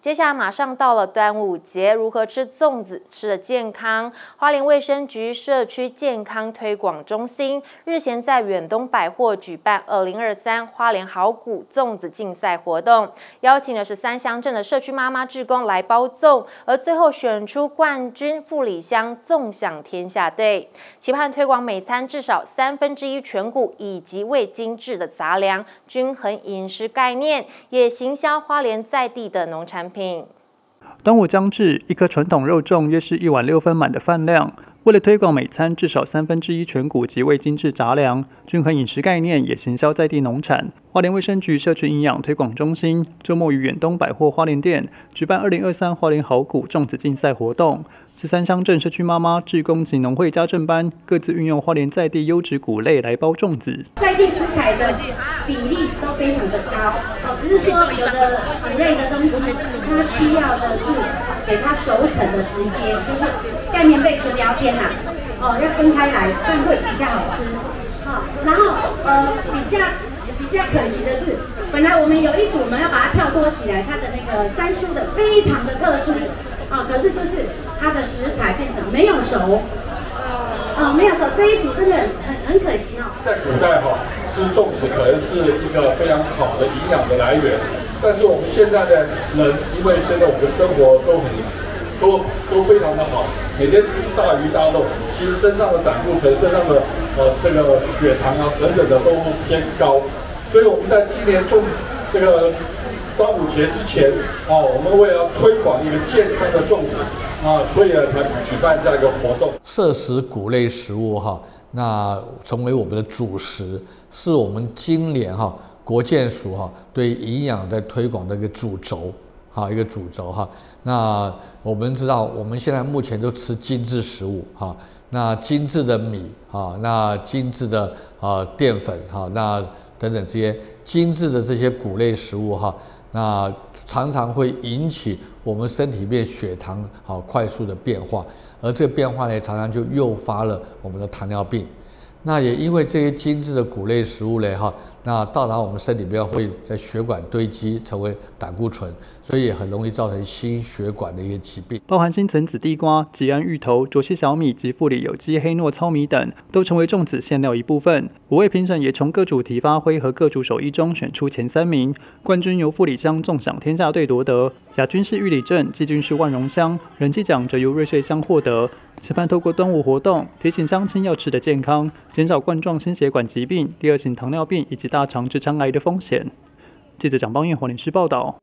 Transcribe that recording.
接下来马上到了端午节，如何吃粽子吃的健康？花莲卫生局社区健康推广中心日前在远东百货举办二零二三花莲好谷粽子竞赛活动，邀请的是三乡镇的社区妈妈志工来包粽，而最后选出冠军富里乡粽享天下队，期盼推广每餐至少三分之一全谷以及未精制的杂粮，均衡饮食概念，也行销花莲在地的农产。品。端午将至，一颗传统肉粽约是一碗六分满的饭量。为了推广每餐至少三分之一全谷及未精制杂粮，均衡饮食概念也行销在地农产。花莲卫生局社区营养推广中心周末于远东百货花莲店举办二零二三花莲好谷粽子竞赛活动。十三乡镇社区妈妈、志工及农会家政班各自运用花莲在地优质谷类来包粽子，在地食材的比例都非常的高。哦，只是说有的谷类的东西，它需要的是给它熟成的时间，就是。盖棉被纯聊天呐，哦，要分开来，这样会比较好吃。好，然后呃，比较比较可惜的是，本来我们有一组我们要把它跳脱起来，它的那个三叔的非常的特殊，啊，可是就是它的食材变成没有熟，哦，没有熟，这一组真的很很可惜哦。在古代哈，吃粽子可能是一个非常好的营养的来源，但是我们现在的人，因为现在我们的生活都很。都都非常的好，每天吃大鱼大肉，其实身上的胆固醇、身上的呃这个血糖啊等等的都偏高，所以我们在今年中这个端午节之前啊，我们为了推广一个健康的粽子啊，所以呢才举办这样一个活动。摄食谷类食物哈，那成为我们的主食，是我们今年哈国健署哈对营养的推广的一个主轴。好，一个主轴哈。那我们知道，我们现在目前都吃精致食物哈。那精致的米哈，那精致的啊淀粉哈，那等等这些精致的这些谷类食物哈，那常常会引起我们身体里面血糖好快速的变化，而这个变化呢，常常就诱发了我们的糖尿病。那也因为这些精致的谷类食物嘞，哈，那到达我们身体边会在血管堆积，成为胆固醇，所以也很容易造成心血管的一些疾病。包含新橙子地瓜、吉安芋头、卓西小米及富里有机黑糯糙米等，都成为粽子馅料一部分。五位评审也从各主题发挥和各组手艺中选出前三名，冠军由富里乡纵享天下队夺得，亚军是玉里镇，季军是万荣乡，人气奖则由瑞穗乡获得。期盼透过端午活动，提醒乡亲要吃得健康，减少冠状心血管疾病、第二型糖尿病以及大肠直肠癌的风险。记者蒋邦彦、黄领师报道。